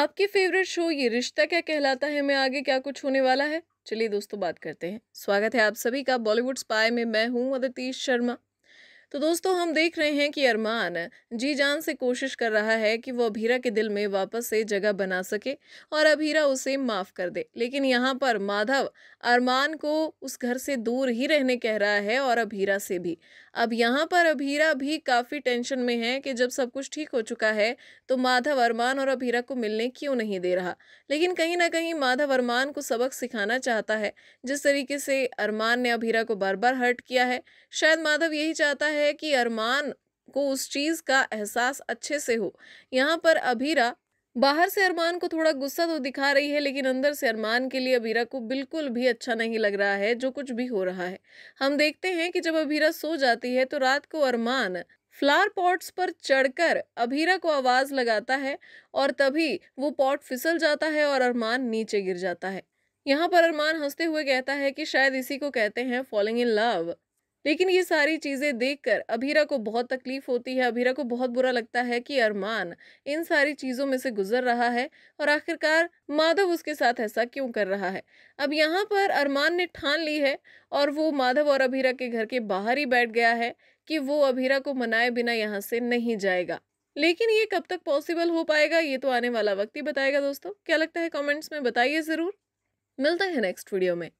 आपकी favourite show ये रिश्ता क्या कहलाता है? मैं आगे क्या कुछ होने वाला है? चलिए दोस्तों बात करते हैं। स्वागत है आप सभी का बॉलीवुड स्पाई में मैं हूँ अदिति शर्मा तो दोस्तों, हम देख रहे हैं कि अरमान जी जान से कोशिश कर रहा है कि वो अभीरा के दिल में वापस से जगह बना सके और अभीरा उसे माफ़ कर दे। लेकिन यहाँ पर माधव अरमान को उस घर से दूर ही रहने कह रहा है और अभीरा से भी। अब यहाँ पर अभीरा भी काफ़ी टेंशन में है कि जब सब कुछ ठीक हो चुका है तो माधव अरमान और अभीरा को मिलने क्यों नहीं दे रहा? लेकिन कहीं ना कहीं माधव अरमान को सबक सिखाना चाहता है, जिस तरीके से अरमान ने अभीरा को बार बार हर्ट किया है। शायद माधव यही चाहता है कि अरमान को उस चीज़ का एहसास अच्छे से हो। यहाँ पर अभीरा बाहर से अरमान को थोड़ा गुस्सा तो दिखा रही है, लेकिन अंदर से अरमान के लिए अबीरा को बिल्कुल भी अच्छा नहीं लग रहा है, जो कुछ भी हो रहा है। हम देखते हैं कि जब अबीरा सो जाती है तो रात को अरमान फ्लावर पॉट्स पर चढ़कर अभीरा को आवाज़ लगाता है और तभी वो पॉट फिसल जाता है और अरमान नीचे गिर जाता है। यहाँ पर अरमान हँसते हुए कहता है कि शायद इसी को कहते हैं फॉलोइंग इन लव लेकिन ये सारी चीज़ें देखकर अभीरा को बहुत तकलीफ़ होती है, अभीरा को बहुत बुरा लगता है कि अरमान इन सारी चीज़ों में से गुजर रहा है और आखिरकार माधव उसके साथ ऐसा क्यों कर रहा है? अब यहाँ पर अरमान ने ठान ली है और वो माधव और अभीरा के घर के बाहर ही बैठ गया है कि वो अभीरा को मनाए बिना यहाँ से नहीं जाएगा। लेकिन ये कब तक पॉसिबल हो पाएगा, ये तो आने वाला वक्त ही बताएगा दोस्तों। क्या लगता है कॉमेंट्स में बताइए ज़रूर। मिलता है नेक्स्ट वीडियो में।